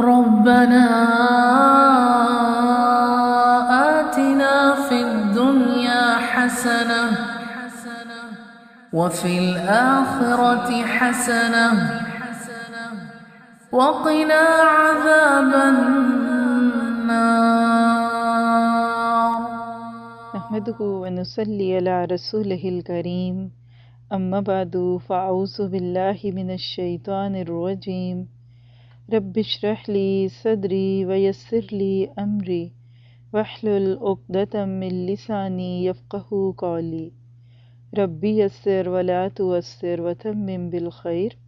ربنا آتنا في الدنيا حسنة وفي الآخرة حسنة وقنا عذاب النار. نحمده ونصلي على رسوله الكريم. أما بعد فأعوذ بالله من الشيطان الرجيم. رب اشرح لي صدري ويسر لي أمري واحلل عقدة من لساني يفقه قولي. ربي يسر ولا تعسر وتمم بالخير.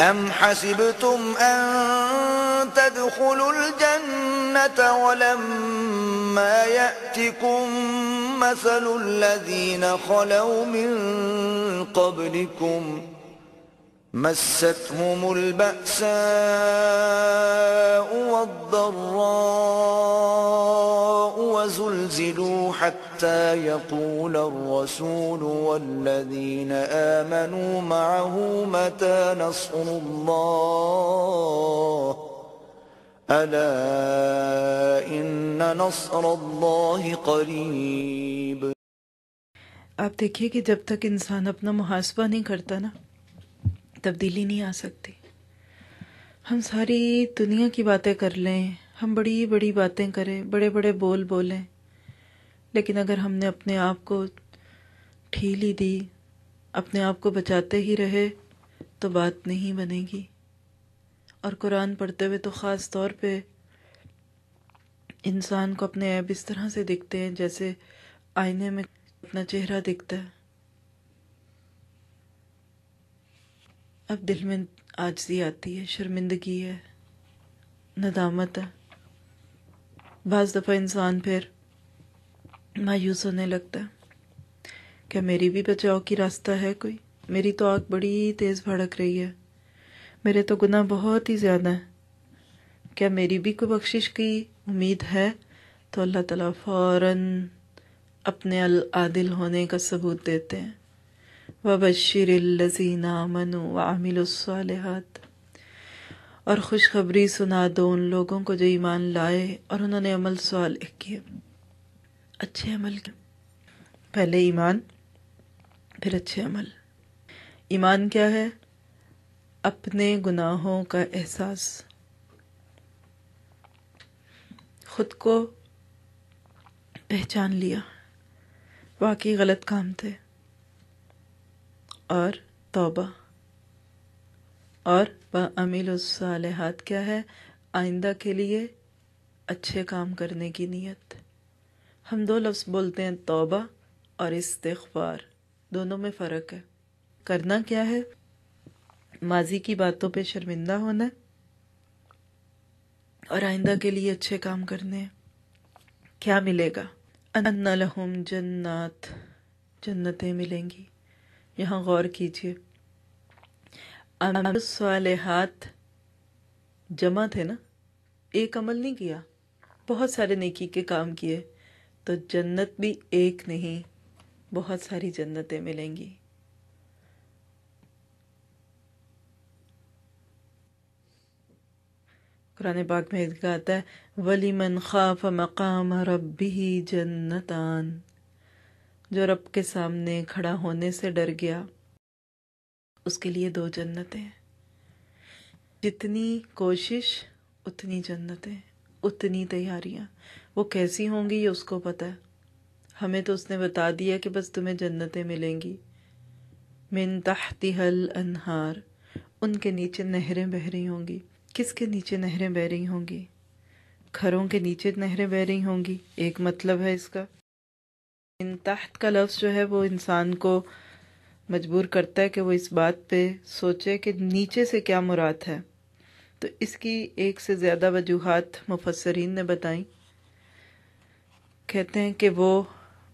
أم حسبتم أن تدخلوا الجنة ولما يأتكم مثل الذين خلوا من قبلكم؟ مستهم البأساء والضراء وزلزلوا حتى يقول الرسول والذين آمنوا معه متى نصر الله؟ ألا إن نصر الله قريب. آپ دیکھیے کہ جب تک انسان اپنا محاسبہ نہیں کرتا نا تبدیلی نہیں آ سکتی۔ ہم ساری دنیا کی باتیں کر لیں، ہم بڑی بڑی باتیں کریں، بڑے بڑے بول بولیں۔ لیکن اگر ہم نے اپنے آپ کو ٹھیلی دی، اپنے آپ کو بچاتے ہی رہے، تو بات نہیں بنے گی۔ اور قرآن پڑھتے ہوئے تو خاص طور پہ انسان کو اپنے عیب اس طرح سے دکھتے ہیں جیسے آئینے میں اپنا چہرہ دکھتا ہے۔ اب دل میں آجزی آتی ہے، شرمندگی ہے، ندامت ہے۔ بعض دفعہ انسان پھر مایوس ہونے لگتا ہے۔ کیا میری بھی بچاؤ کی راستہ ہے کوئی؟ میری تو آگ بڑی تیز بھڑک رہی ہے۔ میرے تو گناہ بہت ہی زیادہ ہیں۔ کیا میری بھی کوئی بخشش کی امید ہے؟ تو اللہ تعالیٰ فوراً اپنے العادل ہونے کا ثبوت دیتے ہیں۔ وبشر الذین آمنوا وعملوا الصالحات۔ اور خوشخبری سنا دو ان لوگوں کو جو ایمان لائے اور انہوں نے عمل صالح کیے۔ اچھے عمل کیے پہلے ایمان، پھر اچھے عمل۔ ایمان کیا ہے؟ اپنے گناہوں کا احساس۔ خود کو پہچان لیا۔ واقعی غلط کام تھے۔ اور توبہ۔ اور امیل الصالحات کیا ہے؟ آئندہ کے لیے اچھے کام کرنے کی نیت۔ ہم دو لفظ بولتے ہیں، توبہ اور استغفار۔ دونوں میں فرق ہے۔ کرنا کیا ہے؟ ماضی کی باتوں پہ شرمندہ ہونا اور آئندہ کے لیے اچھے کام کرنے۔ کیا ملے گا؟ ان لہم جنات، جنتیں ملیں گی۔ یہاں غور کیجیے عمل صالحات جمع تھے نا؟ ایک عمل نہیں کیا۔ بہت سارے نیکی کے کام کیے۔ تو جنت بھی ایک نہیں، بہت ساری جنتیں ملیں گی۔ قرآن پاک میں آتا ہے، وَلِمَنْ خَافَ مَقَامَ رَبِّهِ جَنَّتَانِ۔ جو رب کے سامنے کھڑا ہونے سے ڈر گیا۔ اس کے لیے دو جنتیں جتنی کوشش، اتنی جنتیں، اتنی تیاریاں۔ وہ کیسی ہوں گی یہ اس کو پتہ ہے۔ ہمیں تو اس نے بتا دیا کہ بس تمہیں جنتیں ملیں گی۔ من تحتها الانہار، ان کے نیچے نہریں بہ رہی ہوں گی۔ کس کے نیچے نہریں بہ رہی ہوں گی؟ گھروں کے نیچے نہریں بہ رہی ہوں گی۔ ایک مطلب ہے اس کا۔ ان تحت کا لفظ جو ہے وہ انسان کو مجبور کرتا ہے کہ وہ اس بات پہ سوچے کہ نیچے سے کیا مراد ہے۔ تو اس کی ایک سے زیادہ وجوہات مفسرین نے بتائیں۔ کہتے ہیں کہ وہ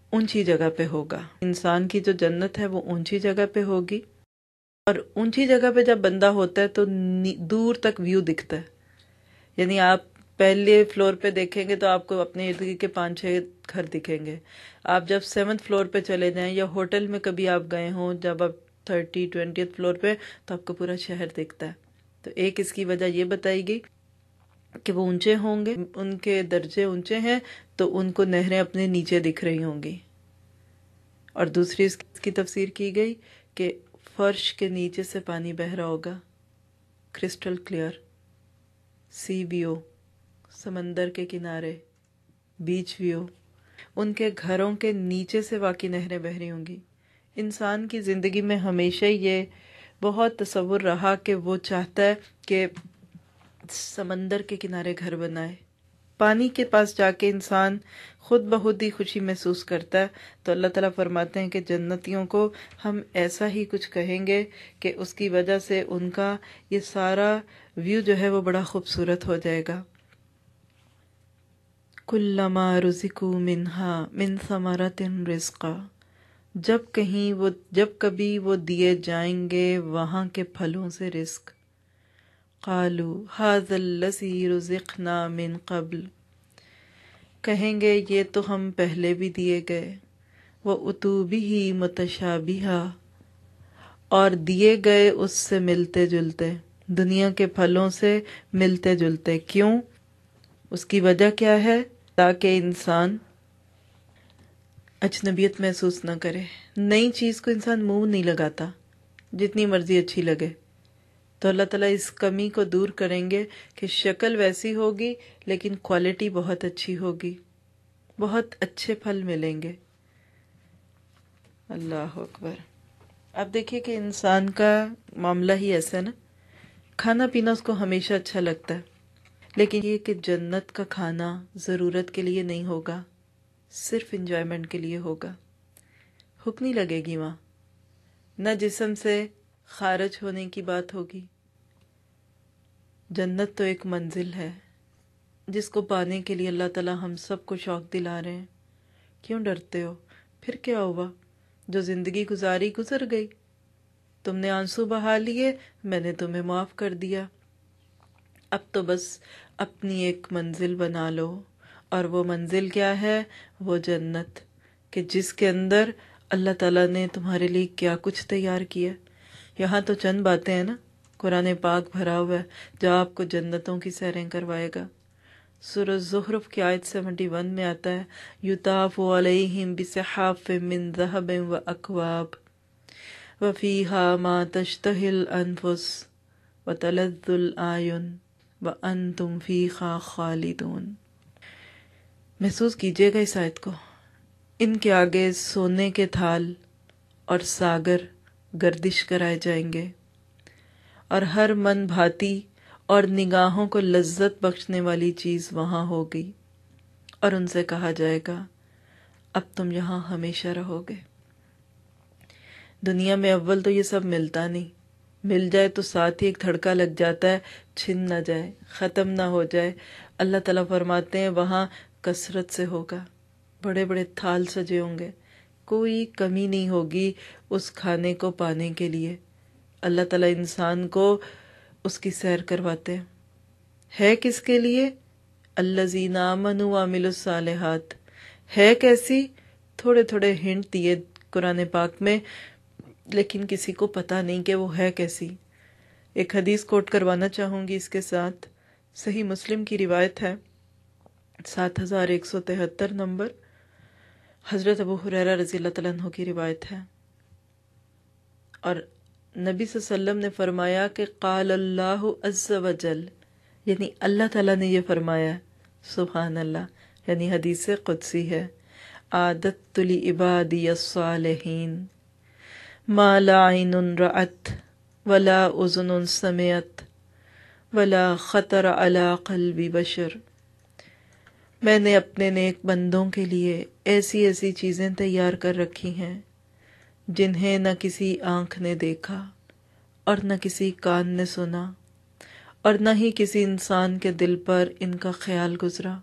اونچی جگہ پہ ہوگا۔ انسان کی جو جنت ہے وہ اونچی جگہ پہ ہوگی۔ اور اونچی جگہ پہ جب بندہ ہوتا ہے تو دور تک ویو دکھتا ہے۔ یعنی آپ پہلے فلور پہ دیکھیں گے تو آپ کو اپنے ارد گرد کے پانچ چھ گھر دکھیں گے۔ آپ جب سیونتھ فلور پہ چلے جائیں یا ہوٹل میں کبھی آپ گئے ہوں، جب آپ تھرٹی ٹوینٹیتھ فلور پہ، تو آپ کو پورا شہر دکھتا ہے۔ تو ایک اس کی وجہ یہ بتائی گئی کہ وہ اونچے ہوں گے، ان کے درجے اونچے ہیں، تو ان کو نہریں اپنے نیچے دکھ رہی ہوں گی۔ اور دوسری اس کی تفسیر کی گئی کہ فرش کے نیچے سے پانی بہ رہا ہوگا کرسٹل کلیئر سی ویو سمندر کے کنارے، بیچ ویو۔ ان کے گھروں کے نیچے سے واقعی نہریں بہ رہی ہوں گی۔ انسان کی زندگی میں ہمیشہ یہ بہت تصور رہا کہ وہ چاہتا ہے کہ سمندر کے کنارے گھر بنائے۔ پانی کے پاس جا کے انسان خود بہت ہی خوشی محسوس کرتا ہے۔ تو اللہ تعالیٰ فرماتے ہیں کہ جنتیوں کو ہم ایسا ہی کچھ کہیں گے کہ اس کی وجہ سے ان کا یہ سارا ویو جو ہے وہ بڑا خوبصورت ہو جائے گا۔ کلما رزقو منہا من ثمرت رزقا۔ جب کہیں وہ جب کبھی وہ دیے جائیں گے وہاں کے پھلوں سے رزق۔ قالو حاض الذی رزقنا من قبل۔ کہیں گے یہ تو ہم پہلے بھی دیے گئے۔ وہ اتوبی ہی متشابہا اور دیے گئے اس سے ملتے جلتے۔ دنیا کے پھلوں سے ملتے جلتے۔ کیوں؟ اس کی وجہ کیا ہے؟ تاکہ انسان اجنبیت محسوس نہ کرے۔ نئی چیز کو انسان منہ نہیں لگاتا، جتنی مرضی اچھی لگے۔ تو اللہ تعالیٰ اس کمی کو دور کریں گے کہ شکل ویسی ہوگی، لیکن کوالٹی بہت اچھی ہوگی۔ بہت اچھے پھل ملیں گے۔ اللہ اکبر۔ اب دیکھیے کہ انسان کا معاملہ ہی ایسا ہے نا۔ کھانا پینا اس کو ہمیشہ اچھا لگتا ہے۔ لیکن یہ کہ جنت کا کھانا ضرورت کے لیے نہیں ہوگا، صرف انجوائمنٹ کے لیے ہوگا۔ حک نہیں لگے گی وہاں۔ نہ جسم سے خارج ہونے کی بات ہوگی۔ جنت تو ایک منزل ہے، جس کو پانے کے لیے اللہ تعالیٰ ہم سب کو شوق دلا رہے ہیں۔ کیوں ڈرتے ہو؟ پھر کیا ہوا؟ جو زندگی گزاری گزر گئی۔ تم نے آنسو بہا لیے، میں نے تمہیں معاف کر دیا۔ اب تو بس اپنی ایک منزل بنا لو۔ اور وہ منزل کیا ہے؟ وہ جنت۔ کہ جس کے اندر اللہ تعالیٰ نے تمہارے لیے کیا کچھ تیار کیا۔ یہاں تو چند باتیں ہیں نا۔ قرآن پاک بھرا ہوا ہے۔ جو آپ کو جنتوں کی سیریں کروائے گا۔ سورج زخرف کی آیت سیونٹی ون میں آتا ہے۔ یوتاف علیہم بصحاف من ذہب و اکواب۔ وفیہا ما تشتہل انفس وتلذ الآیون وَأَنْتُمْ فِيخَا خَالِدُونَ۔ محسوس کیجیے گا اس آیت کو۔ ان کے آگے سونے کے تھال اور ساگر گردش کرائے جائیں گے۔ اور ہر من بھاتی اور نگاہوں کو لذت بخشنے والی چیز وہاں ہوگی۔ اور ان سے کہا جائے گا، اب تم یہاں ہمیشہ رہو گے۔ دنیا میں اول تو یہ سب ملتا نہیں۔ مل جائے تو ساتھ ہی ایک تھڑکا لگ جاتا ہے، چھن نہ جائے، ختم نہ ہو جائے۔ اللہ تعالیٰ فرماتے ہیں، وہاں کثرت سے ہوگا۔ بڑے بڑے تھال سجے ہوں گے۔ کوئی کمی نہیں ہوگی اس کھانے کو پانے کے لیے۔ اللہ تعالیٰ انسان کو اس کی سیر کرواتے ہیں۔ ہے کس کے لیے؟ اللہ زینا من عامل الصالحات۔ ہے کیسی؟ تھوڑے تھوڑے ہنٹ دیے قرآن پاک میں۔ لیکن کسی کو پتا نہیں کہ وہ ہے کیسی۔ ایک حدیث کوٹ کروانا چاہوں گی اس کے ساتھ۔ صحیح مسلم کی روایت ہے۔ سات ہزار ایک سو تہتر نمبر۔ حضرت ابو حریرہ رضی اللہ تعالیٰ عنہ کی روایت ہے۔ اور نبی صلی اللہ علیہ وسلم نے فرمایا کہ قال اللہ عز و جل۔ یعنی اللہ تعالیٰ نے یہ فرمایا۔ سبحان اللہ یعنی حدیث قدسی ہے۔ عادت تلی عبادی الصالحین۔ ما لا عین رأت ولا اذن سمعت ولا خطر على قلب بشر۔ میں نے اپنے نیک بندوں کے لیے ایسی ایسی چیزیں تیار کر رکھی ہیں جنہیں نہ کسی آنکھ نے دیکھا اور نہ کسی کان نے سنا اور نہ ہی کسی انسان کے دل پر ان کا خیال گزرا۔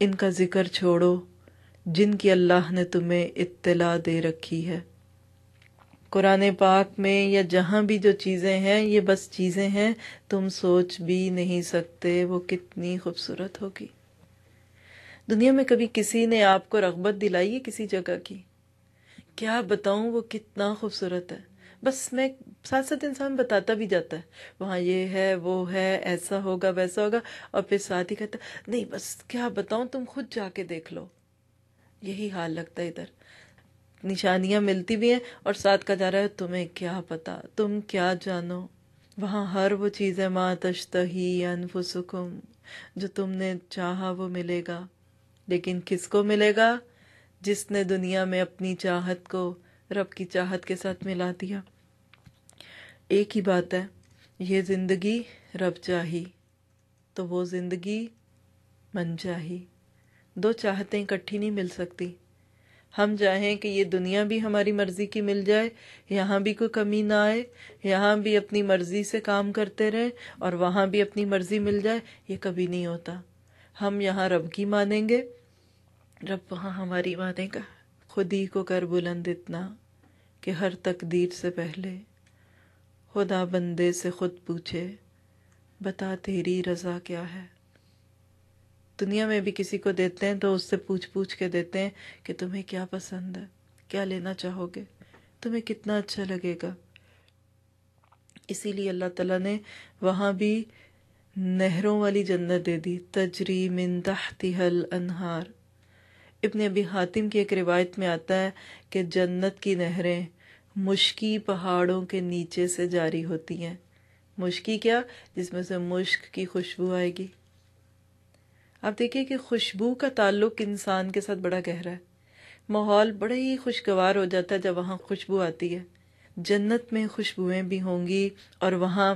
ان کا ذکر چھوڑو۔ جن کی اللہ نے تمہیں اطلاع دے رکھی ہے۔ قرآن پاک میں یا جہاں بھی جو چیزیں ہیں، یہ بس چیزیں ہیں، تم سوچ بھی نہیں سکتے وہ کتنی خوبصورت ہوگی۔ دنیا میں کبھی کسی نے آپ کو رغبت دلائی ہے کسی جگہ کی؟ کیا بتاؤں وہ کتنا خوبصورت ہے۔ بس میں ساتھ ساتھ انسان بتاتا بھی جاتا ہے، وہاں یہ ہے، وہ ہے، ایسا ہوگا، ویسا ہوگا، اور پھر ساتھ ہی کہتا نہیں بس کیا بتاؤں، تم خود جا کے دیکھ لو۔ یہی حال لگتا ہے ادھر۔ نشانیاں ملتی بھی ہیں اور ساتھ کا جا رہا ہے، تمہیں کیا پتا تم کیا جانو؟ وہاں ہر وہ چیز ہے ماں تشتہی انفسکم جو تم نے چاہا وہ ملے گا۔ لیکن کس کو ملے گا؟ جس نے دنیا میں اپنی چاہت کو رب کی چاہت کے ساتھ ملا دیا۔ ایک ہی بات ہے، یہ زندگی رب چاہی، تو وہ زندگی من چاہی۔ دو چاہتیں اکٹھی نہیں مل سکتی۔ ہم چاہیں کہ یہ دنیا بھی ہماری مرضی کی مل جائے، یہاں بھی کوئی کمی نہ آئے، یہاں بھی اپنی مرضی سے کام کرتے رہیں اور وہاں بھی اپنی مرضی مل جائے، یہ کبھی نہیں ہوتا۔ ہم یہاں رب کی مانیں گے۔ رب وہاں ہماری مانے گا۔ خود ہی کو کر بلند اتنا کہ ہر تقدیر سے پہلے خدا بندے سے خود پوچھے، بتا تیری رضا کیا ہے؟ دنیا میں بھی کسی کو دیتے ہیں تو اس سے پوچھ پوچھ کے دیتے ہیں کہ تمہیں کیا پسند ہے؟ کیا لینا چاہو گے؟ تمہیں کتنا اچھا لگے گا؟ اسی لیے اللہ تعالیٰ نے وہاں بھی نہروں والی جنت دے دی، تجری من تحتها الانہار۔ ابن ابی حاتم کی ایک روایت میں آتا ہے کہ جنت کی نہریں مشکی پہاڑوں کے نیچے سے جاری ہوتی ہیں۔ مشکی کیا؟ جس میں سے مشک کی خوشبو آئے گی۔ آپ دیکھیں کہ خوشبو کا تعلق انسان کے ساتھ بڑا گہرا ہے۔ ماحول بڑا ہی خوشگوار ہو جاتا ہے جب وہاں خوشبو آتی ہے۔ جنت میں خوشبوئیں بھی ہوں گی اور وہاں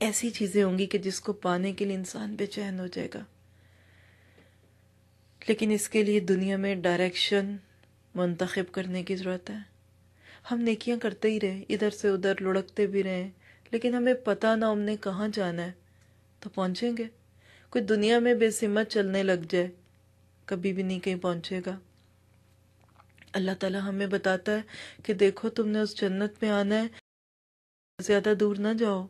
ایسی چیزیں ہوں گی کہ جس کو پانے کے لیے انسان بے چین ہو جائے گا۔ لیکن اس کے لیے دنیا میں ڈائریکشن منتخب کرنے کی ضرورت ہے۔ ہم نیکیاں کرتے ہی رہے ادھر سے ادھر لڑکتے بھی رہے لیکن ہمیں پتہ نہ ہم نے کہاں جانا ہے، تو پہنچیں گے۔ کوئی دنیا میں بے سمت چلنے لگ جائے، کبھی بھی نہیں کہیں پہنچے گا۔ اللہ تعالیٰ ہمیں بتاتا ہے کہ دیکھو تم نے اس جنت میں آنا ہے، زیادہ دور نہ جاؤ۔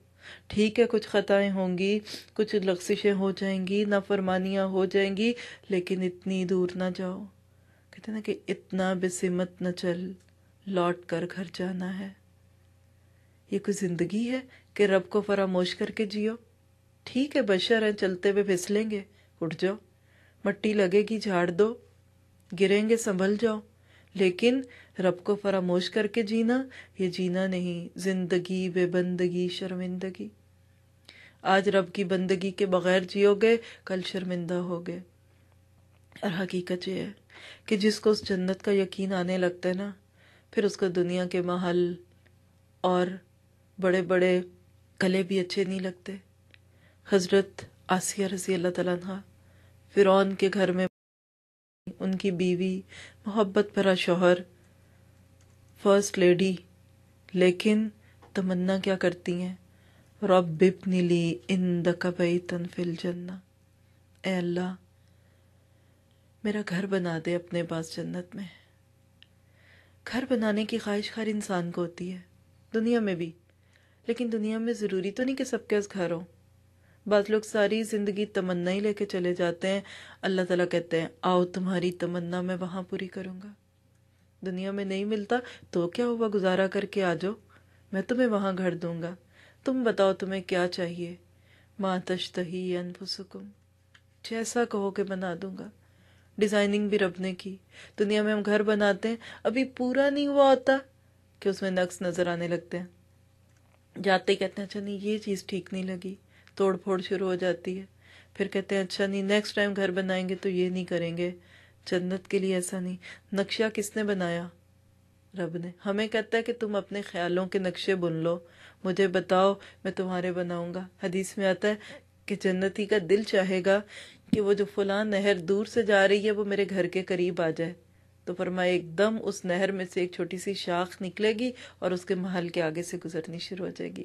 ٹھیک ہے، کچھ خطائیں ہوں گی، کچھ لغزشیں ہو جائیں گی، نافرمانیاں ہو جائیں گی، لیکن اتنی دور نہ جاؤ۔ کہتے نا کہ اتنا بے سمت نہ چل، لوٹ کر گھر جانا ہے۔ یہ کوئی زندگی ہے کہ رب کو فراموش کر کے جیو؟ ٹھیک ہے، بشر ہیں، چلتے ہوئے پھسلیں گے۔ اٹھ جاؤ، مٹی لگے گی، جھاڑ دو۔ گریں گے، سنبھل جاؤ۔ لیکن رب کو فراموش کر کے جینا، یہ جینا نہیں۔ زندگی بے بندگی شرمندگی۔ آج رب کی بندگی کے بغیر جیو گے، کل شرمندہ ہو گئے اور حقیقت یہ ہے کہ جس کو اس جنت کا یقین آنے لگتا ہے نا، پھر اس کو دنیا کے محل اور بڑے بڑے گلے بھی اچھے نہیں لگتے۔ حضرت آسیہ رضی اللہ تعالیٰ عنہ، فرعون کے گھر میں ان کی بیوی محبت بھرا شوہر، فرسٹ لیڈی، لیکن تمنا کیا کرتی ہیں؟ رب ابن لی اندک بیتن فی الجنہ۔ اے اللہ، میرا گھر بنا دے اپنے پاس جنت میں۔ گھر بنانے کی خواہش ہر انسان کو ہوتی ہے، دنیا میں بھی۔ لیکن دنیا میں ضروری تو نہیں کہ سب کے اس گھر ہوں۔ بعض لوگ ساری زندگی تمنا ہی لے کے چلے جاتے ہیں۔ اللہ تعالیٰ کہتے ہیں، آؤ تمہاری تمنا میں وہاں پوری کروں گا۔ دنیا میں نہیں ملتا تو کیا ہوا؟ گزارا کر کے آ جاؤ۔ میں تمہیں وہاں گھر دوں گا۔ تم بتاؤ تمہیں کیا چاہیے۔ ماں تشتہی انفسکم جیسا کہو کہ بنا دوں گا۔ ڈیزائننگ بھی رب نے کی۔ دنیا میں ہم گھر بناتے ہیں۔ ابھی پورا نہیں ہوا ہوتا کہ اس میں نقص نظر آنے لگتے ہیں۔ جاتے ہی کہتے ہیں اچھا نہیں، یہ چیز ٹھیک نہیں لگی۔ توڑ پھوڑ شروع ہو جاتی ہے۔ پھر کہتے ہیں اچھا نہیں نیکسٹ ٹائم گھر بنائیں گے تو یہ نہیں کریں گے۔ جنت کے لیے ایسا نہیں۔ نقشہ کس نے بنایا؟ رب نے۔ ہمیں کہتا ہے کہ تم اپنے خیالوں کے نقشے بن لو۔ مجھے بتاؤ، میں تمہارے بناؤں گا۔ حدیث میں آتا ہے کہ جنتی کا دل چاہے گا کہ وہ جو فلاں نہر دور سے جا رہی ہے، وہ میرے گھر کے قریب آ جائے۔ تو فرمایا، ایک دم اس نہر میں سے ایک چھوٹی سی شاخ نکلے گی اور اس کے محل کے آگے سے گزرنی شروع ہو جائے گی۔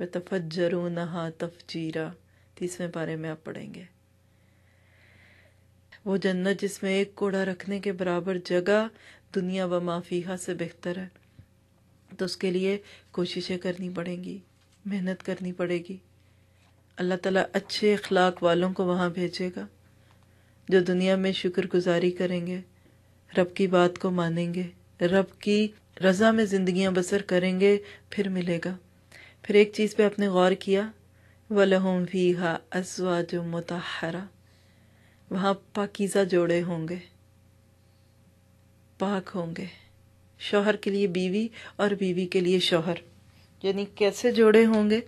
وَتَفَجَّرُونَهَا تَفْجِيرًا تیسویں پارے میں آپ پڑھیں گے۔ وہ جنت جس میں ایک کوڑا رکھنے کے برابر جگہ دنیا و مافیہ سے بہتر ہے، تو اس کے لیے کوششیں کرنی پڑیں گی، محنت کرنی پڑے گی۔ اللہ تعالیٰ اچھے اخلاق والوں کو وہاں بھیجے گا، جو دنیا میں شکر گزاری کریں گے، رب کی بات کو مانیں گے، رب کی رضا میں زندگیاں بسر کریں گے، پھر ملے گا۔ پھر ایک چیز پہ آپ نے غور کیا، وَلَهُمْ فِيهَا أَزْوَاجٌ مُطَحَّرَةٌ وہاں پاکیزہ جوڑے ہوں گے، پاک ہوں گے۔ شوہر کے لیے بیوی اور بیوی کے لیے شوہر۔ یعنی کیسے جوڑے ہوں گے؟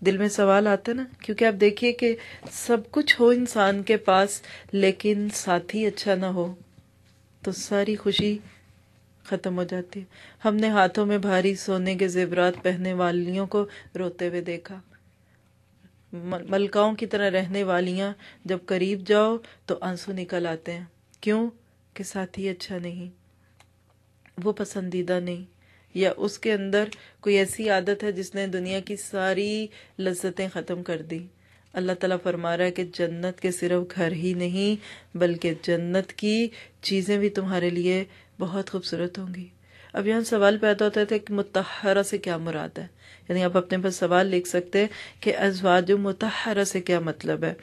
دل میں سوال آتا نا، کیونکہ آپ دیکھیے کہ سب کچھ ہو انسان کے پاس، لیکن ساتھی اچھا نہ ہو، تو ساری خوشی ختم ہو جاتی۔ ہے ہم نے ہاتھوں میں بھاری سونے کے زیورات پہننے والیوں کو روتے ہوئے دیکھا۔ ملکاؤں کی طرح رہنے والیاں جب قریب جاؤ تو آنسو نکل آتے ہیں۔ کیوں؟ کہ ساتھی اچھا نہیں، وہ پسندیدہ نہیں۔ یا اس کے اندر کوئی ایسی عادت ہے جس نے دنیا کی ساری لذتیں ختم کر دی۔ اللہ تعالیٰ فرما رہا ہے کہ جنت کے صرف گھر ہی نہیں، بلکہ جنت کی چیزیں بھی تمہارے لیے بہت خوبصورت ہوں گی۔ اب یہاں سوال پیدا ہوتا تھا کہ متحرہ سے کیا مراد ہے؟ یعنی آپ اپنے پاس سوال لکھ سکتے کہ ازواج متحرہ سے کیا مطلب ہے؟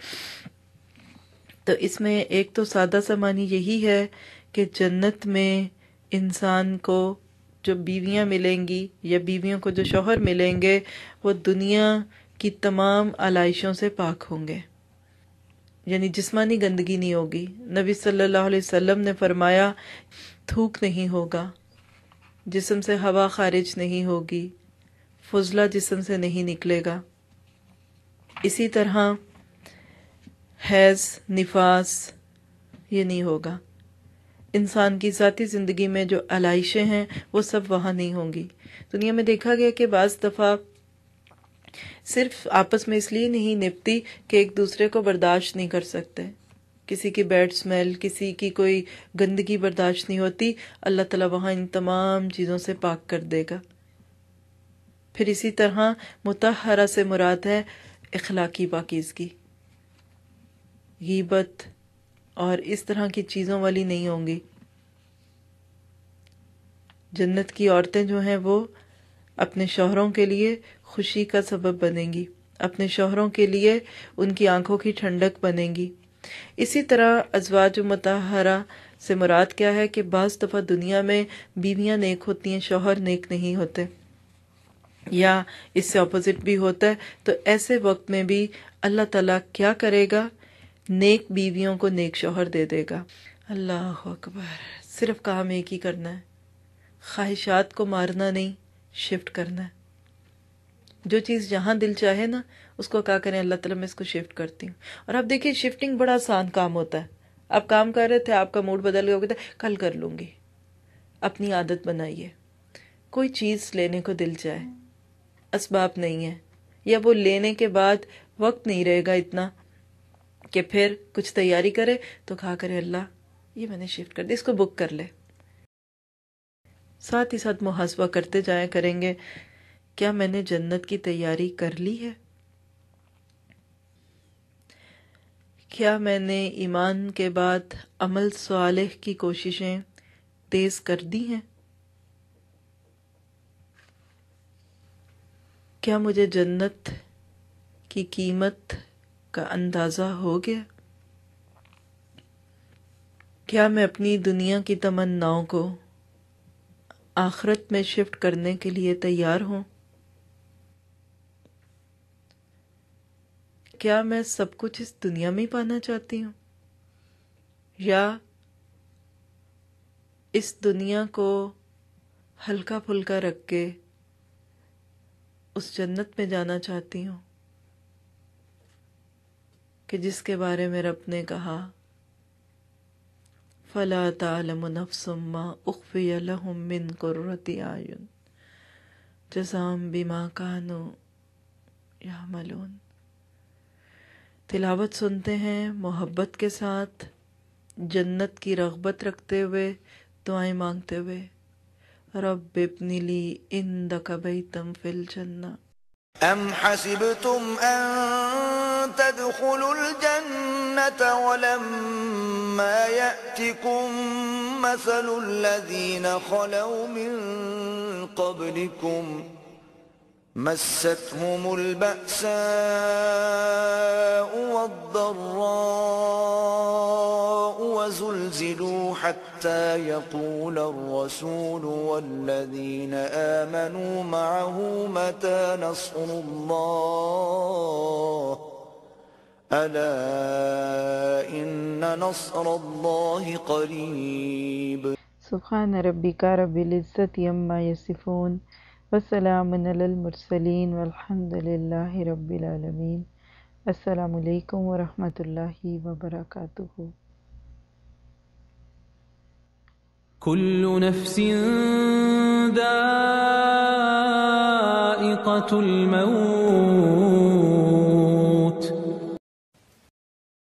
تو اس میں ایک تو سادہ سا معنی یہی ہے کہ جنت میں انسان کو جو بیویاں ملیں گی یا بیویوں کو جو شوہر ملیں گے، وہ دنیا کی تمام علائشوں سے پاک ہوں گے۔ یعنی جسمانی گندگی نہیں ہوگی۔ نبی صلی اللہ علیہ وسلم نے فرمایا تھوک نہیں ہوگا، جسم سے ہوا خارج نہیں ہوگی، فضلہ جسم سے نہیں نکلے گا۔ اسی طرح حیض، نفاس، یہ نہیں ہوگا۔ انسان کی ذاتی زندگی میں جو علائشیں ہیں، وہ سب وہاں نہیں ہوں گی۔ دنیا میں دیکھا گیا کہ بعض دفعہ صرف آپس میں اس لیے نہیں نپتی کہ ایک دوسرے کو برداشت نہیں کر سکتے۔ کسی کی بیڈ سمیل، کسی کی کوئی گندگی برداشت نہیں ہوتی، اللہ تعالیٰ وہاں ان تمام چیزوں سے پاک کر دے گا۔ پھر اسی طرح متحرہ سے مراد ہے اخلاقی پاکیزگی۔ غیبت اور اس طرح کی چیزوں والی نہیں ہوں گی۔ جنت کی عورتیں جو ہیں وہ اپنے شوہروں کے لیے خوشی کا سبب بنیں گی، اپنے شوہروں کے لیے ان کی آنکھوں کی ٹھنڈک بنیں گی۔ اسی طرح ازواج متحرہ سے مراد کیا ہے کہ بعض دفعہ دنیا میں بیویاں نیک ہوتی ہیں، شوہر نیک نہیں ہوتے، یا اس سے اپوزٹ بھی ہوتا ہے۔ تو ایسے وقت میں بھی اللہ تعالیٰ کیا کرے گا؟ نیک بیویوں کو نیک شوہر دے دے گا۔ اللہ اکبر، صرف کام ایک ہی کرنا ہے۔ خواہشات کو مارنا نہیں شفٹ کرنا ہے۔ جو چیز جہاں دل چاہے نا اس کو کیا کریں اللہ تعالیٰ میں اس کو شفٹ کرتی ہوں۔ اور اب دیکھیے شفٹنگ بڑا آسان کام ہوتا ہے۔ آپ کام کر رہے تھے، آپ کا موڈ بدل گیا، کہتے کل کر لوں گی۔ اپنی عادت بنائیے۔ کوئی چیز لینے کو دل چاہے، اسباب نہیں ہے۔ یا وہ لینے کے بعد وقت نہیں رہے گا اتنا کہ پھر کچھ تیاری کرے، تو کہا کرے، اللہ، یہ میں نے شفٹ کر دی، اس کو بک کر لے۔ ساتھ ہی ساتھ محاسبہ کرتے جایا کریں گے، کیا میں نے جنت کی تیاری کر لی ہے؟ کیا میں نے ایمان کے بعد عمل صالح کی کوششیں تیز کر دی ہیں؟ کیا مجھے جنت کی قیمت کا اندازہ ہو گیا؟ کیا میں اپنی دنیا کی تمناؤں کو آخرت میں شفٹ کرنے کے لیے تیار ہوں؟ کیا میں سب کچھ اس دنیا میں ہی پانا چاہتی ہوں؟ یا اس دنیا کو ہلکا پھلکا رکھ کے اس جنت میں جانا چاہتی ہوں؟ کہ جس کے بارے میں رب نے کہا، فلا تعلم نفس ما اخفی لهم من قرۃ اعین جزام بما كانوا يعملون۔ تلاوت سنتے ہیں، محبت کے ساتھ، جنت کی رغبت رکھتے ہوئے، دعائیں مانگتے ہوئے۔ رب ابن لی اندک بیتم فی الجنہ۔ أم حسبتم أن تدخلوا الجنة ولما يأتكم مثل الذين خلوا من قبلكم مستهم البأساء والضراء وزلزلوا حتى يقول الرسول والذين آمنوا معه متى نصر الله؟ ألا إن نصر الله قريب. سبحان ربك رب العزة عما يصفون. وسلام على المرسلين والحمد لله رب العالمين. السلام علیکم ورحمۃ اللہ وبرکاتہ كل نفس ذائقة الموت.